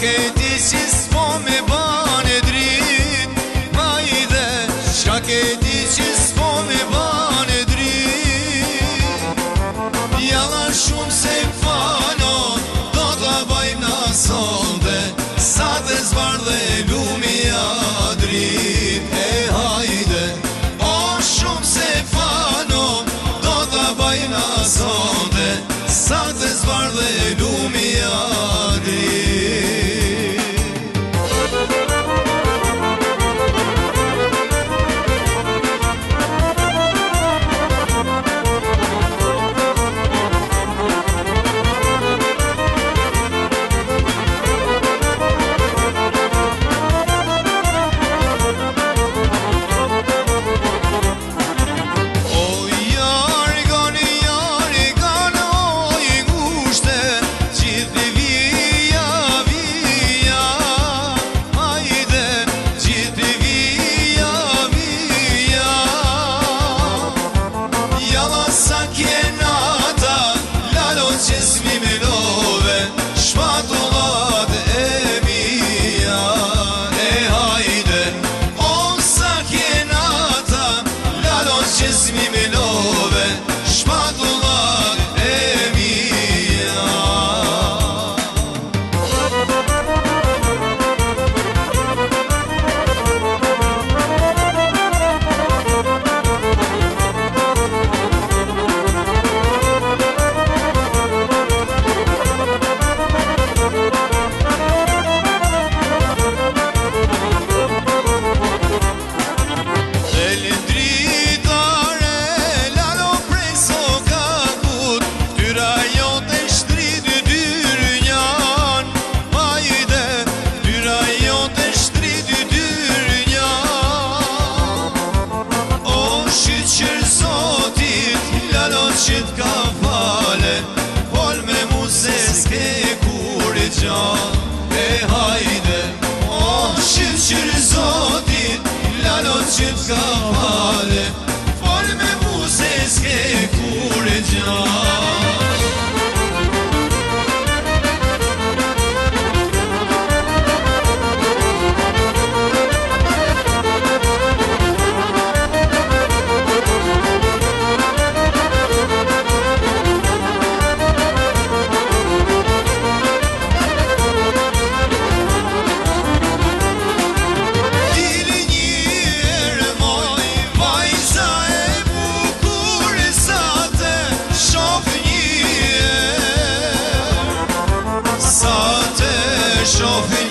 ke di si s'po me ban e drit Ma i dhe Shka ke di si me ban e drit Jala shumë se fano Do t'a bajmë na sonde Sa t'e zbardhe dhe lumi a drit E hajde O shumë se fano Do t'a bajmë na sonde Sa t'e zbardhe dhe drit جسمي منوبة شما طلعت أبيا إيه هايدا أم سكيناتا لا جسمي منوبة should go. show